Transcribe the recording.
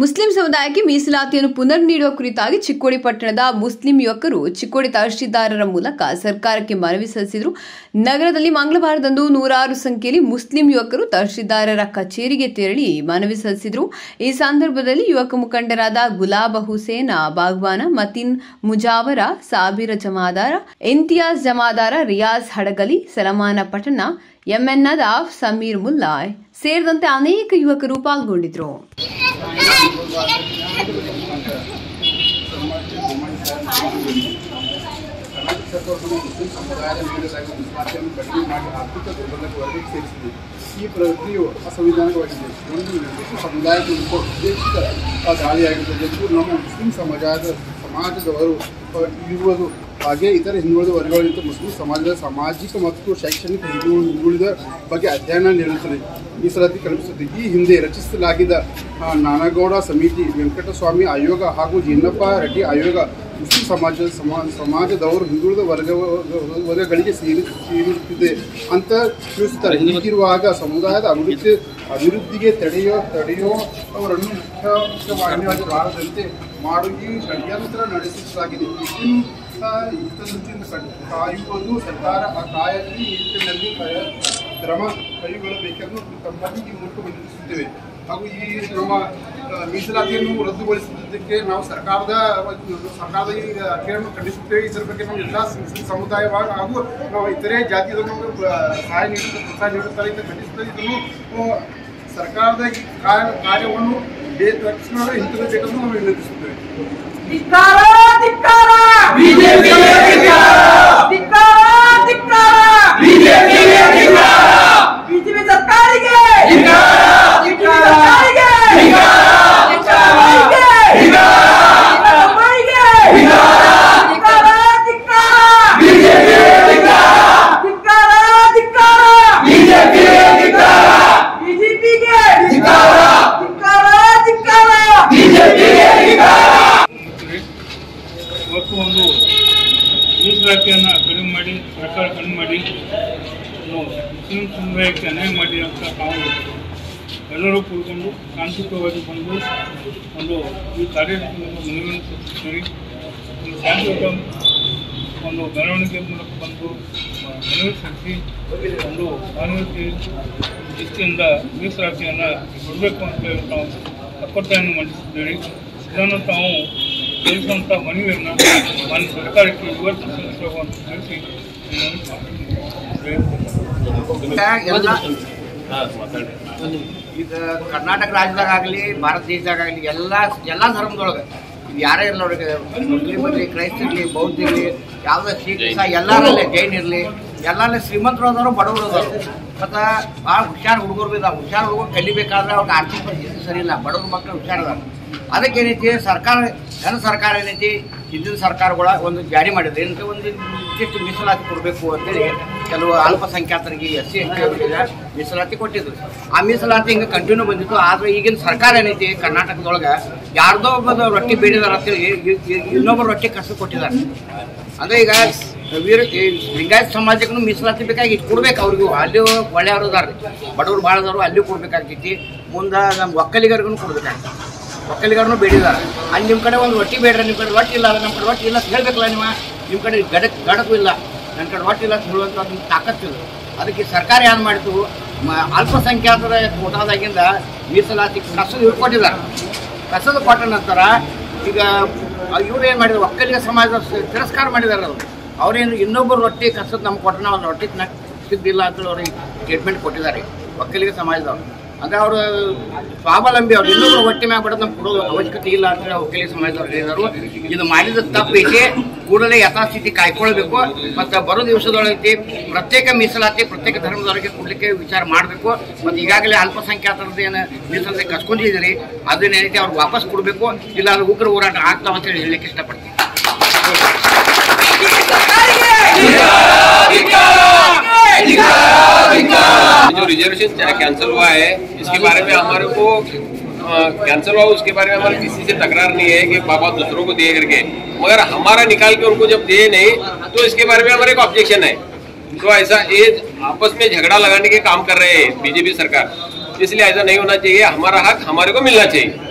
Muslim ಸಮುದಾಯಕ್ಕೆ ಮೀಸಲಾತಿಯನ್ನು ಪುನರ್ ನೀಡುವ ಕುರಿತಾಗಿ ಚಿಕ್ಕೋಡಿ ಪಟ್ಟಣದ ಮುಸ್ಲಿಂ ಯುವಕರು ಚಿಕ್ಕೋಡಿ ತಹಶೀಲ್ದಾರರ ಮೂಲಕ ಸರ್ಕಾರಕ್ಕೆ ಮನವಿ ಸಲ್ಲಿಸಿದರು. ನಗರದಲ್ಲಿ ಮಂಗಳವಾರದಂದು ನೂರಾರು ಸಂಖ್ಯೆಯಲ್ಲಿ ಮುಸ್ಲಿಂ ಯುವಕರು ತಹಶೀಲ್ದಾರರ ಕಚೇರಿಗೆ ತೆರಳಿ ಮನವಿ ಸಲ್ಲಿಸಿದರು. ಈ ಸಂದರ್ಭದಲ್ಲಿ ಯುವಕ ಮುಖಂಡರಾದ ಗುಲಾಬ ಹುಸೇನ, ಬಾಗ್ವಾನ, ಮತಿನ್ ಮುಜಾವರ, ಸಾಬಿರ ಜಮಾದಾರ ಇಂತಿಯಾಜ್ ಜಮಾದಾರ, ರಿಯಾಜ್ ಹಡಗಲಿ, ಸಲಮಾನ ಪಠಣ ಎಂಎನ್ ನದಾಫ್ ಸಮೀರ್ ಮುಲ್ಲಾ ಸೇರಿದಂತೆ ಅನೇಕ ಯುವಕರು ಪಾಲ್ಗೊಂಡಿದ್ದರು ಕರ್ನಾಟಕ ಸರ್ಕಾರವು ಮುಸ್ಲಿಂ ಸಮುದಾಯದ ಮೇಲೆದಾಗಿ ಮೀಸಲಾತಿಯನ್ನು ಕಡಿಮೆ ಮಾಡಿ ಆರ್ಥಿಕ ಸೇರಿಸಿದೆ ಈ ಪ್ರವೃತ್ತಿಯು ಅಸಂವಿಧಾನಿಕವಾಗಿದೆ ಒಂದು ನಿರ್ದಿಷ್ಟ ಉದ್ದೇಶಿತ ದಾಳಿಯಾಗಿದೆ ಎಂದು ನಮ್ಮ ಮುಸ್ಲಿಂ ಸಮಾಜದ, ಸಮಾಜದವರು ಇರುವುದು ಹಾಗೆ ಇತರ ಹಿಂದುಳಿದ ವರ್ಗಗಳಿಂದ ಮುಸ್ಲಿಂ ಸಮಾಜದ ಸಾಮಾಜಿಕ ಮತ್ತು ಶೈಕ್ಷಣಿಕ ಹಿಂದು- ಹಿಂದುಳಿದ ಬಗ್ಗೆ ಅಧ್ಯಯನ ನೀಡುತ್ತದೆ. ಮೀಸಲಾತಿ ಕಲ್ಪಿಸುತ್ತದೆ. ಈ ಹಿಂದೆ ರಚಿಸಲಾಗಿದ್ದ ನಾನಗೌಡ ಸಮಿತಿ, ವೆಂಕಟಸ್ವಾಮಿ ಆಯೋಗ ಹಾಗೂ ಜಿನ್ನಪ್ಪ ರೆಡ್ಡಿ ಆಯೋಗ ಮುಸ್ಲಿಂ ಸಮಾಜದ ಸಮಾ ಸಮಾಜದವರು ಹಿಂದುಳಿದ ವರ್ಗ ವರ್ಗಗಳಿಗೆ ಸೇರಿ ಸೇರಿಸುತ್ತಿದೆ ಅಂತ ತಿಳಿಸುತ್ತಾರೆ. ಹೀಗಿರುವಾಗ ಸಮುದಾಯದ ಅಭಿವೃದ್ಧಿ ಅಭಿವೃದ್ಧಿಗೆ ತಡೆಯೋ ತಡೆಯೋ ಅವರನ್ನು ಮುಖ್ಯ ಮುಖ್ಯವಾಗಿ ಬಾರದಂತೆ ಮಾಡುವ ಷಡ್ಯಂತ್ರ ನಡೆಸಲಾಗಿದೆ. ಆ, ಹಿತದೃಷ್ಟಿಯಿಂದ ಕಾಯುವುದು ಸರ್ಕಾರ ಆ ಕಾಯಲ್ಲಿ ನಿಟ್ಟಿನಲ್ಲಿ ಕ್ರಮ ಕೈಗೊಳ್ಳಬೇಕೆಂದು ತಮ್ಮಲ್ಲಿ ಮೂಲಕ ವಿನಂತಿಸುತ್ತೇವೆ. ಹಾಗೂ ಈ ನಮ್ಮ ಮೀಸಲಾತಿಯನ್ನು ರದ್ದುಗೊಳಿಸಿದ್ದಕ್ಕೆ ನಾವು ಸರ್ಕಾರದ ಸರ್ಕಾರದ ಈ ಕ್ರಿಯೆಯನ್ನು ಖಂಡಿಸುತ್ತೇವೆ. ಇದರ ಬಗ್ಗೆ ನಾವು ಎಲ್ಲ ಸಮುದಾಯವಾಗಿ ಹಾಗೂ ನಾವು ಇತರೆ ಪ್ರ- ಸಹಾಯ ನೀಡುತ್ತೆ ಪ್ರೋತ್ಸಾಹ ನೀಡುತ್ತಾರೆ ಅಂತ ಖಂಡಿಸುತ್ತೇವೆ. ಇದನ್ನು ಸರ್ಕಾರದ ಕಾರ್ಯ ಕಾರ್ಯವನ್ನು ತಕ್ಷಣ ಹಿಂತಿರುಗಬೇಕೆಂದು ನಾವು ವಿನಂತಿಸುತ್ತೇವೆ. ಧಿಕ್ಕಾರ ಮೀಸಲಾತಿಯನ್ನು ಕಡಿಮೆ ಮಾಡಿ, ಸರ್ಕಾರ ಕಡಿಮೆ ಮಾಡಿ ಮುಸ್ಲಿಂ ಸಮುದಾಯಕ್ಕೆ ಅನ್ಯಾಯ ಮಾಡಿ ಅಂತ ನಾವು ಎಲ್ಲರೂ ಕೂತ್ಕೊಂಡು ಶಾಂತಿಯುತವಾಗಿ ಬಂದು ಒಂದು ಈ ಕಾರ್ಯಕ್ರಮವನ್ನು ಸಲ್ಲಿಸಿದ್ದೀರಿ ಒಂದು ಶಾಂತಿಯುತ ಒಂದು ಮೆರವಣಿಗೆ ಮೂಲಕ ಬಂದು ಮನವಿ ಸಲ್ಲಿಸಿ, ಒಂದು ಮಾನವೀಯತೆ ದೃಷ್ಟಿಯಿಂದ ಮೀಸಲಾತಿಯನ್ನು ಕೊಡಬೇಕು ಅಂತ ಹೇಳಿ ನಾವು ಒಕ್ಕಟ್ಟನ್ನು ಮಂಡಿಸಿದ್ದೇವೆ. ಇದನ್ನು ತಾವು ತಿಳಿಸುವಂಥ ಮನವಿಯನ್ನು ರಾಜ್ಯದಾಗ ಸರ್ಕಾರಕ್ಕೆ ಇವತ್ತು ದೇಶದಾಗ ಆಗಲಿ ಈಗ ಕರ್ನಾಟಕ ಭಾರತ ಎಲ್ಲ ಎಲ್ಲ ಧರ್ಮದೊಳಗೆ. ಇದು ಯಾರೇ ಇರಲಿ ಅವ್ರಿಗೆ ಮುಸ್ಲಿಮ್ ಇರಲಿ, ಕ್ರೈಸ್ತ ಇರಲಿ, ಬೌದ್ಧ ಇರಲಿ, ಯಾವುದೇ ಸಿಖ್ ಎಲ್ಲರಲ್ಲೇ ಜೈನ್ ಇರಲಿ, ಎಲ್ಲರಲ್ಲೇ ಶ್ರೀಮಂತರು ಅದಾರು ಬಡವರು ಅದಾರು ಮತ್ತು ಭಾಳ ಹುಷಾರು ಹುಡುಗರು ಬಿದ್ದಾವೆ ಹುಷಾರು ಹುಡುಗರು ಕಲಿಬೇಕಾದ್ರೆ ಅವ್ರಿಗೆ ಆರ್ಥಿಕ ಪರಿಸ್ಥಿತಿ ಸರಿ ಇಲ್ಲ. ಬಡವ್ರ ಮಕ್ಕಳು ಹುಷಾರದಾರ ಅದಕ್ಕೆ ಏನೈತಿ ಸರ್ಕಾರ ಜನ ಸರ್ಕಾರ ಏನೈತಿ, ಹಿಂದಿನ ಸರ್ಕಾರಗಳ ಒಂದು ಜಾರಿ ಮಾಡಿದ್ರೆ. ಏನಂತ ಒಂದು ನಿರ್ದಿಷ್ಟ ಮೀಸಲಾತಿ ಕೊಡಬೇಕು ಅಂತೇಳಿ ಕೆಲವು ಅಲ್ಪಸಂಖ್ಯಾತರಿಗೆ ಎಸ್ ಸಿ ಮೀಸಲಾತಿ ಕೊಟ್ಟಿದ್ರು. ಆ ಮೀಸಲಾತಿ ಹಿಂಗೆ ಕಂಟಿನ್ಯೂ ಬಂದಿತ್ತು. ಆದರೆ ಈಗಿನ ಸರ್ಕಾರ ಏನೈತಿ, ಕರ್ನಾಟಕದೊಳಗೆ ಯಾರ್ದೋ ಒಬ್ಬ ರೊಟ್ಟಿ ಬೇಡಿದಾರ ಅಂತೇಳಿ ಇನ್ನೊಬ್ಬರು ರೊಟ್ಟಿ ಕಸು ಕೊಟ್ಟಿದ್ದಾರೆ. ಅಂದರೆ ಈಗ ವೀರ ಲಿಂಗಾಯತ್ ಸಮಾಜಕ್ಕೂ ಮೀಸಲಾತಿ ಬೇಕಾಗಿ ಕೊಡ್ಬೇಕು ಅವ್ರಿಗೂ. ಅಲ್ಲಿ ಒಳ್ಳೆಯವರು ಅದಾರ ಬಡವರು ಭಾಳ ಅಲ್ಲಿ ಕೊಡ್ಬೇಕಾಗ್ತೈತಿ. ಮುಂದೆ ನಮ್ಮ ಒಕ್ಕಲಿಗರಿಗೂ ಕೊಡ್ಬೇಕಾಗ್ತೈತಿ. ಒಕ್ಕಲಿಗರನ್ನು ಬೇಡಿದ್ದಾರೆ. ಅಲ್ಲಿ ನಿಮ್ಮ ಕಡೆ ಒಂದು ರೊಟ್ಟಿ ಬೇಡ್ರಿ ನಿಮ್ಮ ಕಡೆ ರೊಟ್ಟಿ ಇಲ್ಲ ನಮ್ಮ ಕಡೆ ರೊಟ್ಟಿ ಇಲ್ಲ ಅಂತ ಹೇಳ್ಬೇಕಲ್ಲ ನೀವು? ನಿಮ್ಮ ಕಡೆ ಗಡ ಗಡಕು ಇಲ್ಲ. ನನ್ನ ಕಡೆ ರೊಟ್ಟಿ ಇಲ್ಲ ಅಂತ ಹೇಳುವಂಥ ಅದನ್ನ ತಾಕತ್ತಿಲ್ಲ ಅದಕ್ಕೆ ಸರ್ಕಾರ ಏನು ಮಾಡಿತು? ಅಲ್ಪಸಂಖ್ಯಾತರ ಕೋಟಾದಾಗಿಂದ ಮೀಸಲಾತಿ ಕಸದ ಕೊಟ್ಟಿದ್ದಾರೆ ಕಸದ ಕೊಟ್ಟ ನಂತರ ಈಗ ಇವ್ರು ಏನು ಮಾಡಿದ್ರು? ಒಕ್ಕಲಿಗ ಸಮಾಜದ ತಿರಸ್ಕಾರ ಮಾಡಿದ್ದಾರೆ ಅವರು. ಅವ್ರೇನು ಇನ್ನೊಬ್ಬರು ರೊಟ್ಟಿ ಕಸದ ನಮ್ಗೆ ಕೊಟ್ಟನ ಒಂದು ರೊಟ್ಟಿ ತಿನ್ನಕ್ ಸಿದ್ದಿಲ್ಲ ಅಂತ ಅವ್ರಿಗೆ ಸ್ಟೇಟ್ಮೆಂಟ್ ಕೊಟ್ಟಿದ್ದಾರೆ. ಒಕ್ಕಲಿಗ ಸಮಾಜದವ್ರು. ಅಂದ್ರೆ ಅವರು ಸ್ವಾವಲಂಬಿ ಅವ್ರು ಇನ್ನೊಬ್ರು ಹೊಟ್ಟೆ ಮ್ಯಾಗ ಬಿಡೋದು ನಮ್ಗೆ ಕೊಡೋದು ಅವಶ್ಯಕತೆ ಇಲ್ಲ ಅಂತ ಒಕ್ಕಲಿಗ ಸಮಾಜದವ್ರು ಹೇಳಿದರು. ಇದು ಮಾಡಿದ ತಪ್ಪೈತಿ ಕೂಡಲೇ ಯಥಾಸ್ಥಿತಿ ಕಾಯ್ಕೊಳ್ಬೇಕು. ಮತ್ತು ಬರೋ ದಿವಸದೊಳಗೈತಿ ಪ್ರತ್ಯೇಕ ಮೀಸಲಾತಿ, ಪ್ರತ್ಯೇಕ ಧರ್ಮದವರಿಗೆ ಕೊಡಲಿಕ್ಕೆ ವಿಚಾರ ಮಾಡಬೇಕು. ಮತ್ತು ಈಗಾಗಲೇ ಅಲ್ಪಸಂಖ್ಯಾತರದ್ದು ಏನು ಮೀಸಲಾತಿ ಕಸ್ಕೊಂಡಿದ್ದೀರಿ ಅದನ್ನೇನೈತಿ ಅವ್ರಿಗೆ ವಾಪಸ್ ಕೊಡಬೇಕು. ಇಲ್ಲ ಅದು ಉಗ್ರ ಹೋರಾಟ ಆಗ್ತಾವ ಅಂತ ಹೇಳಿ ಹೇಳಲಿಕ್ಕೆ ಇಷ್ಟಪಡ್ತೀನಿ. जो रिजर्वेशन कैंसिल हुआ है, इसके बारे में हमारे को कैंसिल हुआ उसके बारे में हमारे किसी से तकरार नहीं है कि बाबा दूसरों को दिए करके। मगर हमारा निकाल के उनको जब दिए नहीं तो इसके बारे में हमारे को ऑब्जेक्शन है। तो ऐसा ये आपस में झगड़ा लगाने के काम कर रहे हैं बीजेपी सरकार। इसलिए ऐसा नहीं होना चाहिए। हमारा हक हमारे को मिलना चाहिए।